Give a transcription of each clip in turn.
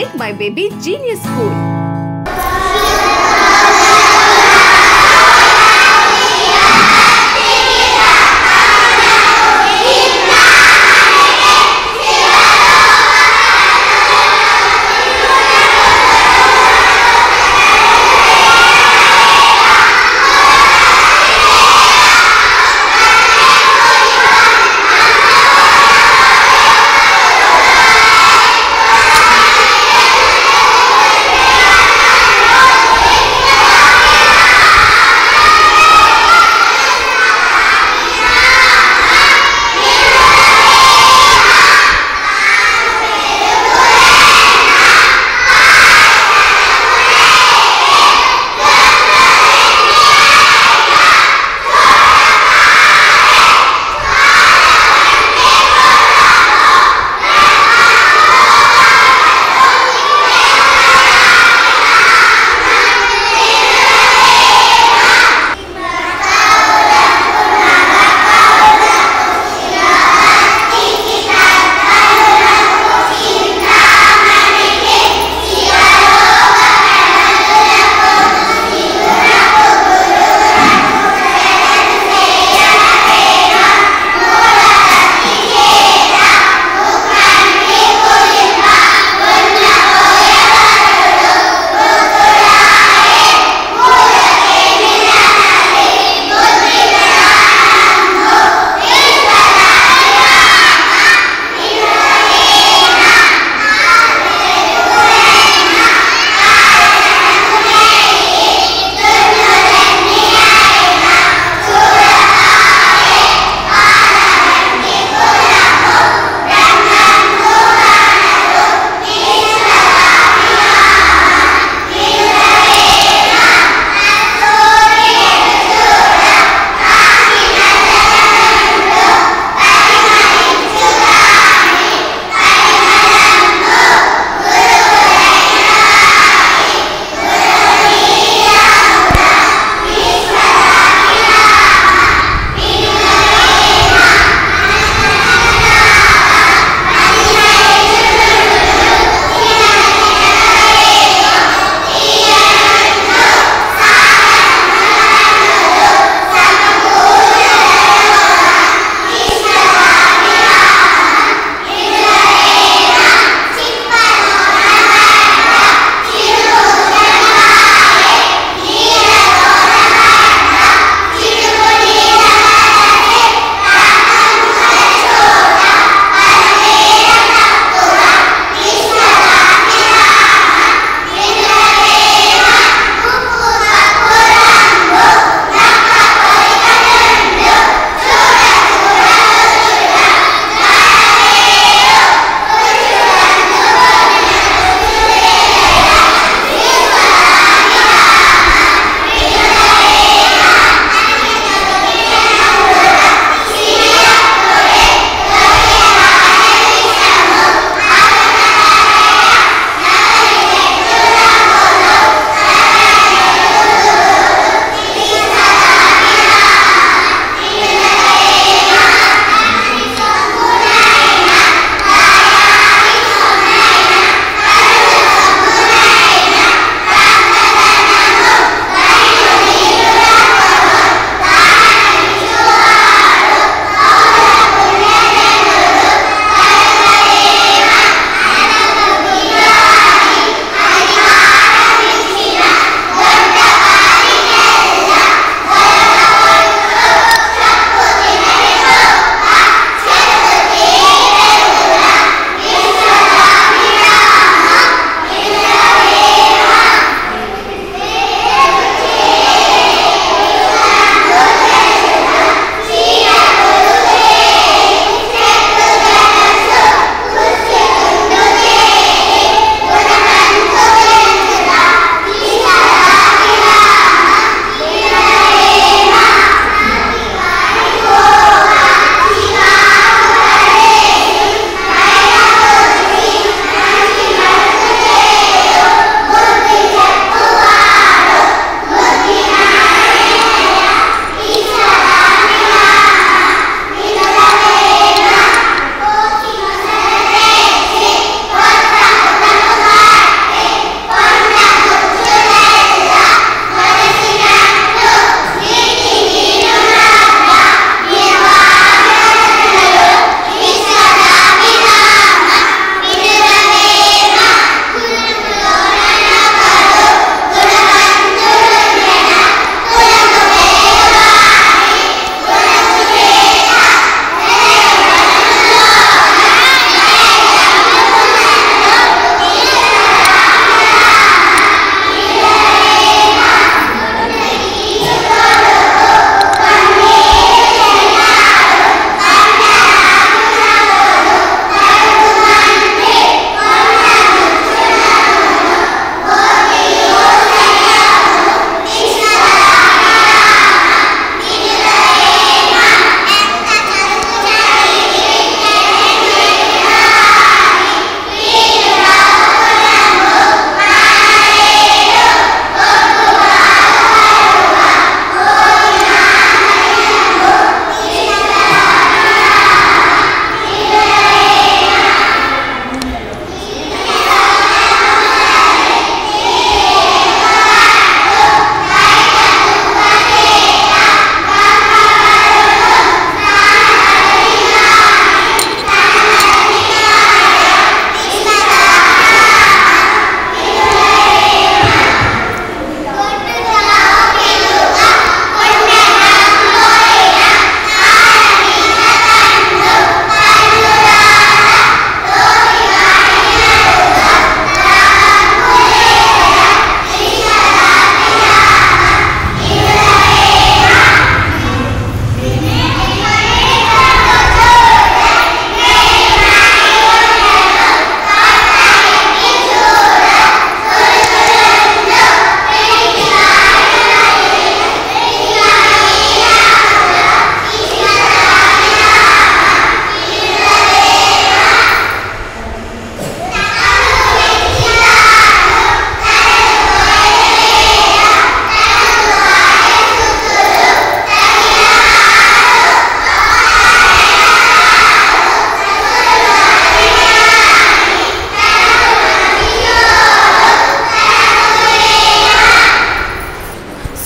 Make My Baby Genius School.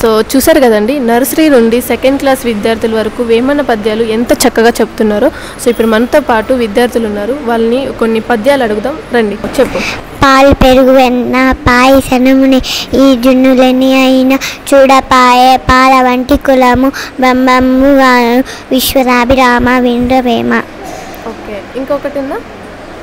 So చూసారు కదండి nursery నుండి సెకండ్ క్లాస్ విద్యార్థుల వరకు వేమన పద్యాలు ఎంత చక్కగా చెప్తున్నారో. సో ఇప్పుడు మనతో పాటు విద్యార్థులు ఉన్నారు. వాళ్ళని కొన్ని పద్యాలు అడుగుదాం. రండి చెప్పు. పాలు పెరుగు వెన్న పాయసనముని ఈ జున్నులని అయిన చూడపాయే పాల వంటి కులము బ్రహ్మము విశ్వరాభిరామ విండ్రవేమ ఓకే ఇంకొకటి ఉందా?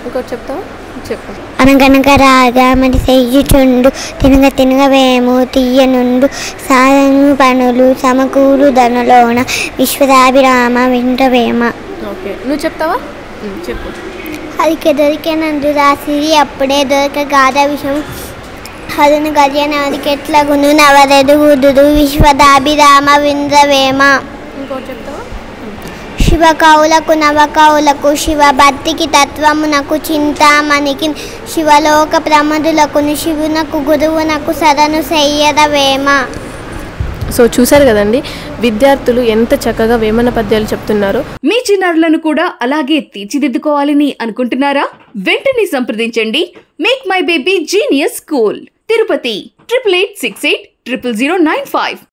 ఇంకొకటి చెప్తావా? చెప్పు. అనగనగ రాగా మరి చెయ్యుచుండు తినగ తినగ వేము తీయనుండు. సాధను పనులు సమకూరు ధనులోన విశ్వరాభిరామ విండ్రవేమ ఓకే. నువ్వు చెప్తావా? చెప్పు. అదికి దొరికినందు రాసిరి అప్పుడే దొరక గాథ విషయం హరును గజనాదికి ఎట్లగును నవరెదుగుదురు విశ్వదాభిరామ వింద్రవేమ ఇంకోటి చెప్తావా? శివ కౌలకు నవకౌలకు శివ భక్తికి తత్వమునకు చింతామణికి శివలోక ప్రమదులకును శివునకు గురువునకు సరను చెయ్యదవేమ సో చూసారు కదండి విద్యార్థులు ఎంత చక్కగా వేమన పద్యాలు చెప్తున్నారో. మీ చిన్నారులను కూడా అలాగే తీర్చిదిద్దుకోవాలని అనుకుంటున్నారా? వెంటనే సంప్రదించండి. Make My Baby Genius School Tirupati triple eight six eight triple zero nine five